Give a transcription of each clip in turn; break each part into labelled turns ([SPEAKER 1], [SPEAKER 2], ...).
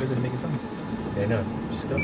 [SPEAKER 1] make a sound.
[SPEAKER 2] Yeah, I know. Just go.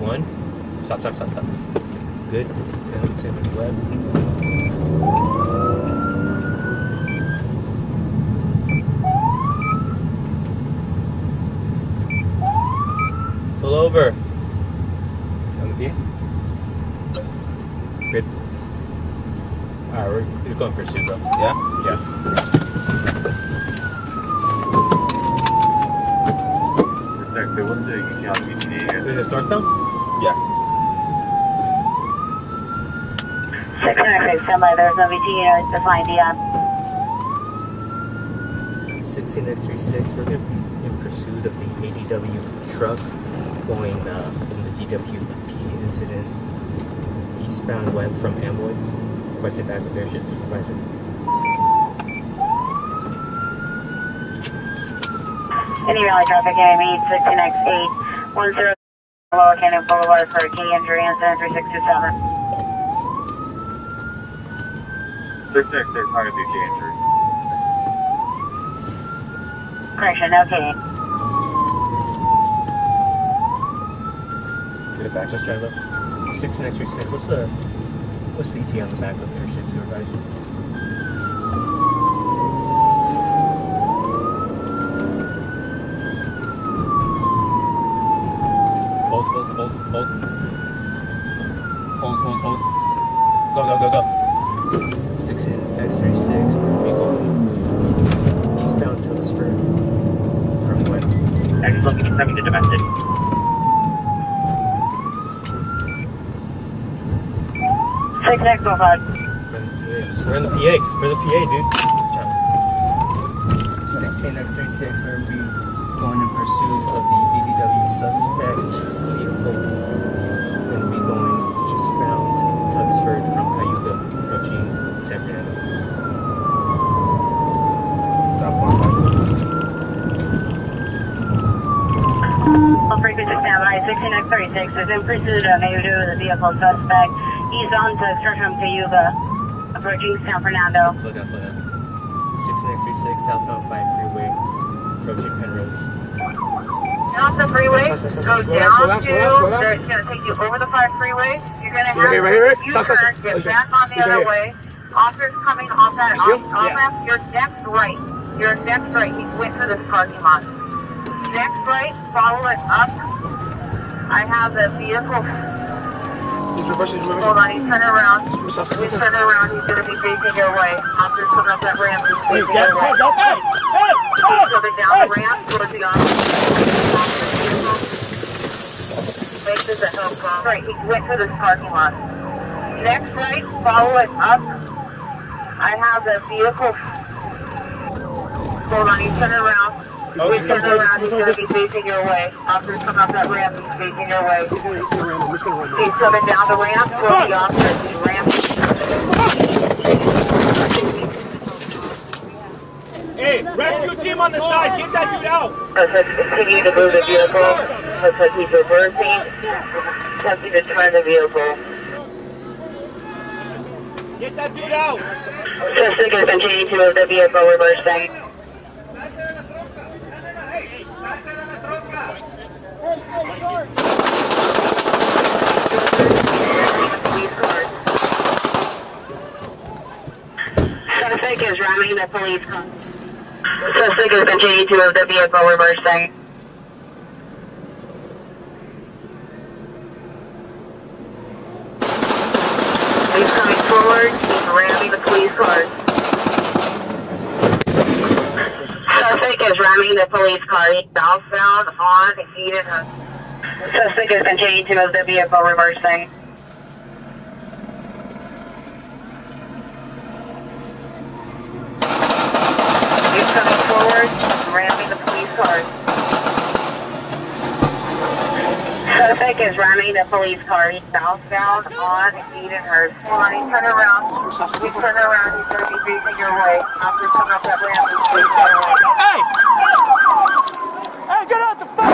[SPEAKER 2] One. Stop, stop, stop, stop. Good. And same with the left. Pull over.
[SPEAKER 1] On the V?
[SPEAKER 2] Good. Alright, we're he's going pursuit though.
[SPEAKER 1] Yeah?
[SPEAKER 2] Yeah. Is it start now?
[SPEAKER 1] Yeah.
[SPEAKER 3] Six hundred six, stand. There's no VT unit defined Dion.
[SPEAKER 2] 16X36, we're going to be in pursuit of the ADW truck going uh, from the DWP incident eastbound west from Amboy. Requested back with airship supervisor.
[SPEAKER 3] Any rally traffic, AME sixteen X eight one zero Laurel Canyon Boulevard for a key injury incident three six two seven.
[SPEAKER 4] Six six six, target BG injury.
[SPEAKER 3] Correction, okay.
[SPEAKER 1] Get it back.
[SPEAKER 2] Just drive up. 16X36, what's the what's the ET on the back of the airship supervisor? Hold, hold, hold, hold. Hold, hold, hold. Go, go, go, go. 16X36, we going eastbound Tuxford from when?
[SPEAKER 4] Next looking at sending to domestic.
[SPEAKER 3] Six X five.
[SPEAKER 2] We're in the PA. We're in the PA, dude. 16x36, we're going to be going in pursuit of the BBW suspect vehicle. We're going to be going eastbound Tuxford from Cayuga, approaching San Fernando.
[SPEAKER 1] Southbound
[SPEAKER 3] On frequency standby, sixteen X thirty six is in pursuit of Nayudu, the vehicle suspect. Eastbound to from Cayuga, approaching San Fernando.
[SPEAKER 2] Slow down, slow down. 16x36, southbound 5 freeway, approaching Penrose.
[SPEAKER 5] Off the freeway,
[SPEAKER 1] Stop, stop, stop,
[SPEAKER 5] go down
[SPEAKER 1] down, slow down,
[SPEAKER 5] to,
[SPEAKER 1] slow down, slow down.
[SPEAKER 5] it's gonna take you over the five freeway. You're gonna have
[SPEAKER 1] Right here, right here, right
[SPEAKER 5] to
[SPEAKER 1] here. Stop, stop,
[SPEAKER 5] U-turn,
[SPEAKER 1] stop.
[SPEAKER 5] get back on the
[SPEAKER 1] He's right
[SPEAKER 5] other
[SPEAKER 1] here.
[SPEAKER 5] way. Officer's coming off that
[SPEAKER 1] You see him?
[SPEAKER 5] off, off
[SPEAKER 2] Yeah.
[SPEAKER 5] ramp. Your next right. Your next right. He went through this parking lot. Next right, follow it up. I have the vehicle.
[SPEAKER 1] He's reversing, he's
[SPEAKER 5] Hold on, he's turning around. He's turning around. He's gonna be facing your way. Officer's coming up that ramp. He's
[SPEAKER 1] Hey,
[SPEAKER 5] facing
[SPEAKER 1] yeah,
[SPEAKER 5] your way.
[SPEAKER 1] hey, hey, hey, hey,
[SPEAKER 5] He's coming down the ramp towards the officer. Faces a help call. Right, he went to this parking lot. Next right, follow it up. I have the vehicle. Hold on, he's turning around.
[SPEAKER 1] Oh,
[SPEAKER 5] he's
[SPEAKER 1] he's gonna turn-
[SPEAKER 5] around.
[SPEAKER 1] he's gonna
[SPEAKER 5] gonna be facing your way. Officer's coming up that ramp. He's facing your way.
[SPEAKER 1] He's gonna, he's ram. He's gonna ram.
[SPEAKER 5] He's coming down the ramp towards the officer. He's ramping.
[SPEAKER 1] Hey, rescue team on the side. Get that dude out.
[SPEAKER 5] Let's continue to move the vehicle. Looks like he's reversing. Attempting to turn the vehicle.
[SPEAKER 1] Get that dude out.
[SPEAKER 5] Has been changed to the vehicle reversing. Suspect is ramming the police car. Suspect been changed to the vehicle reversing. He's coming forward. He's ramming the police car. Suspect is ramming the police car. He's southbound on Eden. Suspect has been changed to the vehicle reversing. Suspect is running a police car He's southbound on Edenhurst line. Turn around. You turn around. He's going to be facing your way. After you up that ramp, he's facing your way.
[SPEAKER 1] Hey! Hey, get out the fuck!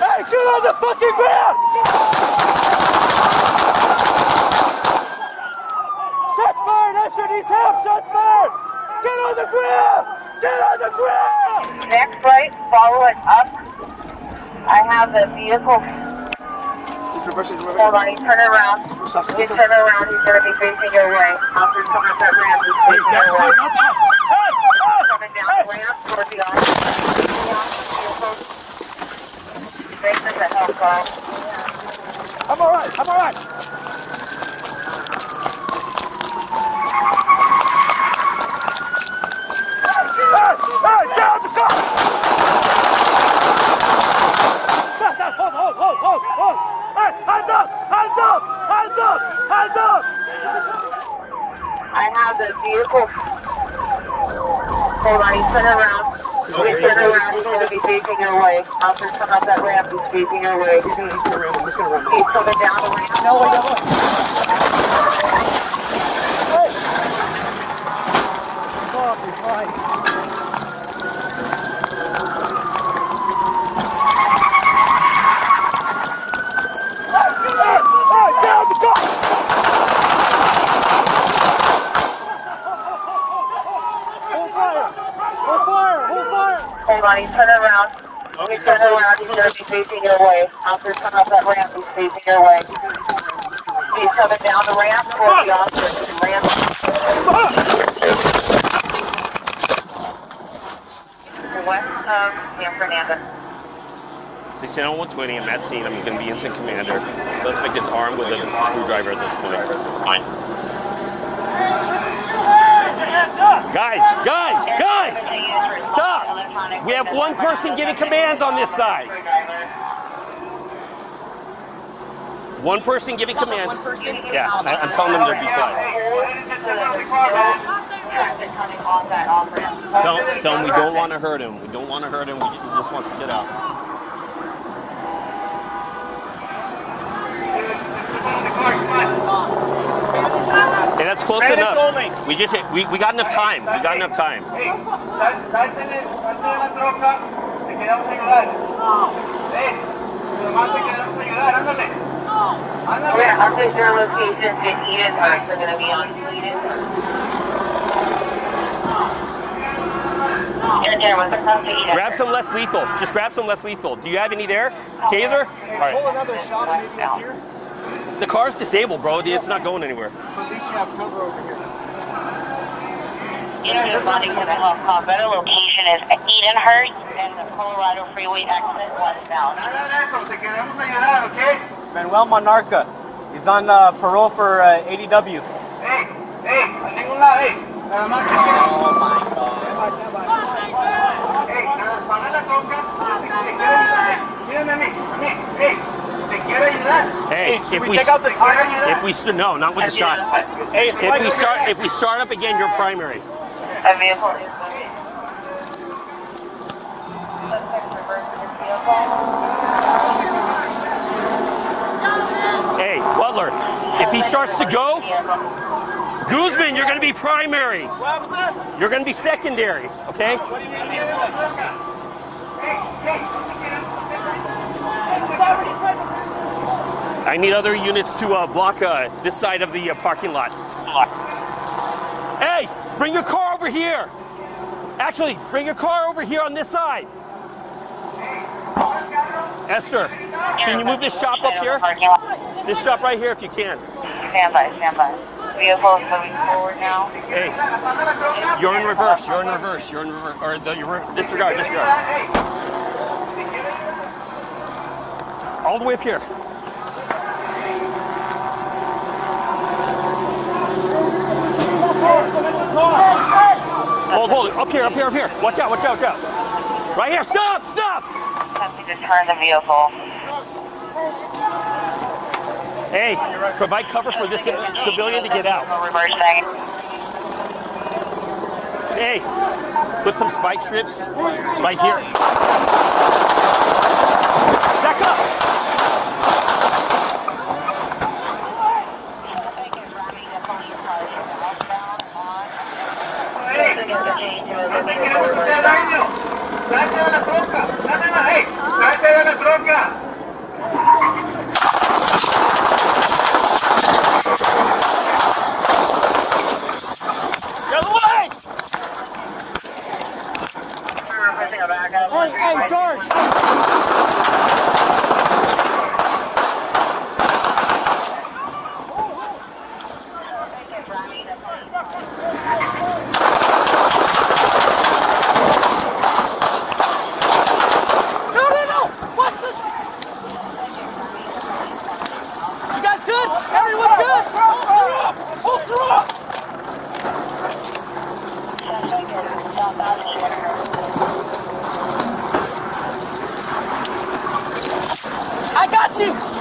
[SPEAKER 1] Hey, get on the fucking ground! Shots fired! Usher needs help! Shots fired! Get on the ground! Get on the ground!
[SPEAKER 5] Next right, follow it up. I have the vehicle. Hold on, you turn around. You turn around, he's gonna be facing your way. Officer's coming up that ramp, he's facing your way. Coming down the ramp towards the officer. Make this a help call.
[SPEAKER 1] Alright, I'm alright.
[SPEAKER 5] Have the vehicle. Hold on, you turn around. You turn around, he's gonna be facing your way. Officer's coming up that ramp, he's facing your way. He's gonna, he's gonna ram he's gonna ram him. He's coming down the ramp. No, wait, no, wait.
[SPEAKER 1] Hey, hey, get out the car!
[SPEAKER 5] You turn around. You turn around, he's gonna be facing your way. Officer's coming up that ramp, he's facing your way. He's coming down the ramp towards the officer. Ramp. West of um, San Fernando.
[SPEAKER 6] 16 on 120, I'm at scene. I'm going to be instant commander. Suspect is armed with a screwdriver at this point. Fine. Guys, guys, guys! Stop! We have one person giving commands on this side. One person giving commands. Yeah, I, I'm telling them to be quiet. Tell, tell them we don't want to hurt him. We don't want to hurt him. We, just wants to get out. Okay, that's close
[SPEAKER 1] Minutes
[SPEAKER 6] enough.
[SPEAKER 1] only.
[SPEAKER 6] We just we, we got enough time. We got enough time.
[SPEAKER 7] Hey, sal, salte de, salte de la troca, te quedamos a ayudar. Hey, nomás te quedamos a ayudar, ándale. Ándale.
[SPEAKER 5] Yeah, update your location to Eden Park. They're gonna be on Eden. Your camera's up to Eden.
[SPEAKER 6] Grab some less lethal. Just grab some less lethal. Do you have any there? Taser? All right.
[SPEAKER 7] Pull another shot maybe here,
[SPEAKER 6] The car's disabled, bro. It's not going anywhere.
[SPEAKER 7] But at least you have cover over here.
[SPEAKER 5] You're responding to the help. Better location is Edenhurst and the Colorado Freeway exit westbound.
[SPEAKER 7] Nada de eso, te quedamos ayudar, ¿ok?
[SPEAKER 8] Manuel Monarca. He's on uh, parole for uh, ADW.
[SPEAKER 7] Hey, hey, a ningún lado, hey. Nada más te quedamos. Oh my God. Hey, nada, paga la troca, te, te quiero ayudar, hey. Mírame a mí, a mí, hey. Te quiero ayudar.
[SPEAKER 6] Hey, if
[SPEAKER 1] we
[SPEAKER 6] we
[SPEAKER 1] take out the tires?
[SPEAKER 6] if we st- no, not with the shots.
[SPEAKER 1] Hey,
[SPEAKER 6] If we start if we start up again, you're primary.
[SPEAKER 5] A vehicle is moving. Suspect reverses his vehicle.
[SPEAKER 6] Hey, Butler, if he starts to go, Guzman, you're going to be primary. You're going to be secondary. Okay. I need other units to uh, block uh, this side of the uh, parking lot. Hey, bring your car over here. Actually, bring your car over here on this side. Esther, can you move this shop up here? This shop right here if you can.
[SPEAKER 5] Stand by, stand by. Vehicle is moving forward now.
[SPEAKER 6] Hey, you're in reverse. You're in reverse. You're in reverse. Or the, you're disregard. Disregard. All the way up here. Hold, hold it. Up here, up here, up here. Watch out, watch out, watch out. Right here. Stop, stop.
[SPEAKER 5] Attempting to turn the vehicle.
[SPEAKER 6] Hey, provide cover for this civilian to get out.
[SPEAKER 5] Reversing.
[SPEAKER 6] Hey, put some spike strips right here.
[SPEAKER 7] I
[SPEAKER 5] got you!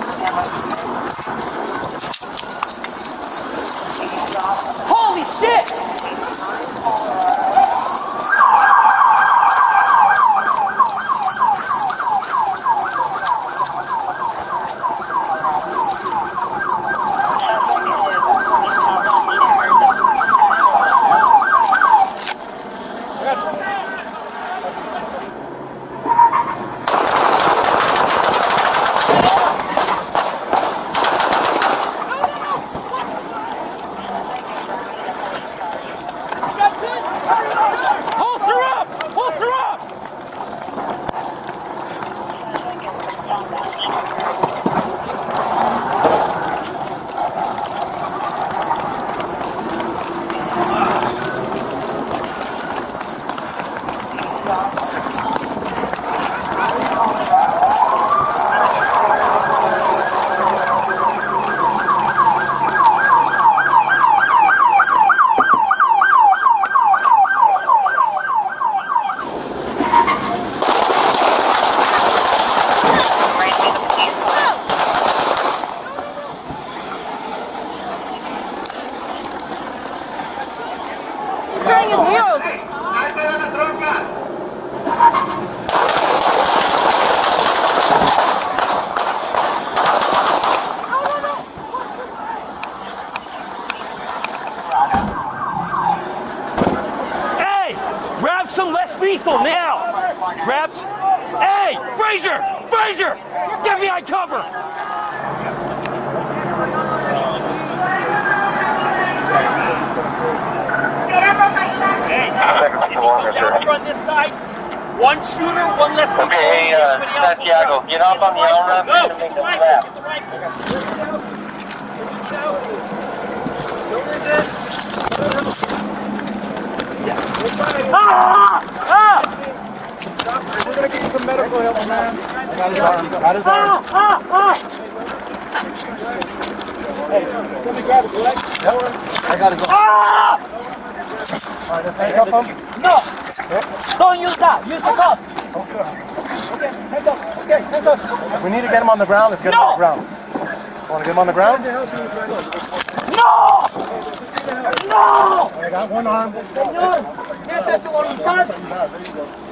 [SPEAKER 5] Some less lethal now! Grab. s- Hey! Fraser! Fraser! Get behind cover! Hey! If you go down over on this side, one shooter, one less lethal.
[SPEAKER 6] Okay, uh,
[SPEAKER 5] Everybody else will
[SPEAKER 6] Santiago, get off on the L ramp and make
[SPEAKER 5] the
[SPEAKER 6] a
[SPEAKER 5] rifle!
[SPEAKER 6] left.
[SPEAKER 5] Get the rifle! Ah! Ah!
[SPEAKER 1] We're gonna get you some medical help, man. Got his arm. Got his arm.
[SPEAKER 5] Ah! Ah! Ah!
[SPEAKER 1] Let me grab his leg. Yep. I got his arm.
[SPEAKER 5] Ah!
[SPEAKER 1] All right, let's handcuff him.
[SPEAKER 5] No! Don't use that! Use the cup!
[SPEAKER 1] Okay, handcuffs. Okay, handcuffs. We need to get him on the ground. Let's get
[SPEAKER 5] no.
[SPEAKER 1] him on the ground. Want to get him on the ground?
[SPEAKER 5] No! No!
[SPEAKER 1] I got one arm.
[SPEAKER 5] Señor, esa es su voluntad.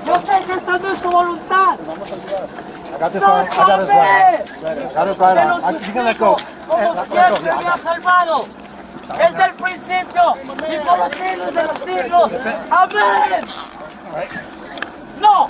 [SPEAKER 5] Yo sé que esta no es su voluntad.
[SPEAKER 1] I got this arm. I got his right arm. Got his right
[SPEAKER 5] Pero
[SPEAKER 1] arm. I,
[SPEAKER 5] su
[SPEAKER 1] you can let go.
[SPEAKER 5] hijo,
[SPEAKER 1] Eh,
[SPEAKER 5] como
[SPEAKER 1] let- let go.
[SPEAKER 5] siempre,
[SPEAKER 1] Yeah, I
[SPEAKER 5] me
[SPEAKER 1] got
[SPEAKER 5] ha
[SPEAKER 1] it.
[SPEAKER 5] salvado. Desde el principio y por los siglos de los siglos. Amén. No.